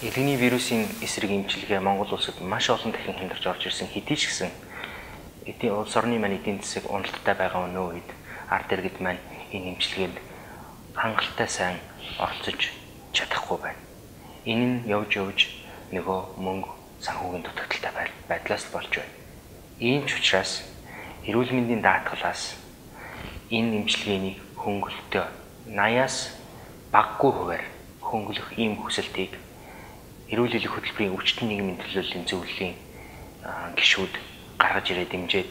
Элгэний вирусын эсрэг эмчилгээ Монгол улсад маш олон дахин хямдарч орж ирсэн хэдий ч гэсэн эдийн улс орны маань эдийн засаг уналттай байгаа өнөө үед ард иргэд маань энэ эмчилгээнд хангалттай сайн оролцож чадахгүй байна. Энэ нь явж явж нөгөө мөнгө санхүүгийн дутагдaltaй байдлаас болж байна. Ийм ч учраас эрүүл мэндийн даатгалаас энэ эмчилгээний хөнгөлөлтөө 80-аас баггүй хуваар хөнгөлөх ийм хүсэлтийг эрүүл мэндийн хөтөлбөрийн өвчтөн нийгмийн төлөөллийн зөвлөлийн гишүүд гаргаж ирээд дэмжиж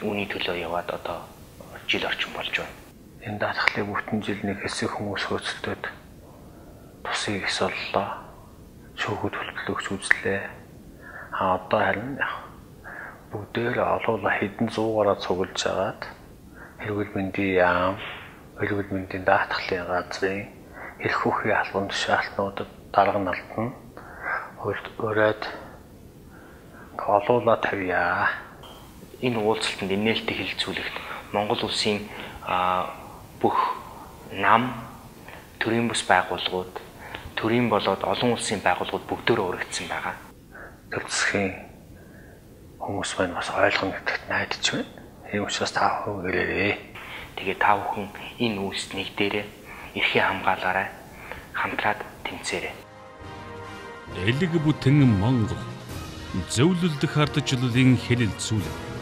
үүний төлөө яваад одоо жил орчим болж байна. Энэ даатгалыг бүтэн жил нэг хэсэг хүмүүс хөөцөлдөд тусыг их соллоо. Шүүхүүд хөтөлбөрөөгч үзлээ. А одоо харин бүгдээр олоола хэдэн зуугаараа цуглаж агаад эрүүл мэндийн яам, эрүүл мэндийн даатгалын газрын эрх үхий албан тушаалтнуудад дарга налтан ураад олоола тавья. Энэ уулзалтанд нээлттэй хэлэлцүүлэхэд Монгол улсын бүх нам төрийн бус байгууллагууд төрийн болоод олон улсын байгууллагууд бүгдөө өргөцсөн байгаа. Төр засгийн хүмүүс маань бас ойлгоно гэдэгт найдаж байна. Тийм учраас та бүхэн ирээрээ. Тэгээ та бүхэн энэ үйлс нэгдээрээ эрхээ хамгаалаарай. Хамтраад тэмцээрэй. Элэг бүтэн Монгол зөвлөлдөх ардчлалын хэлэлцүүлэг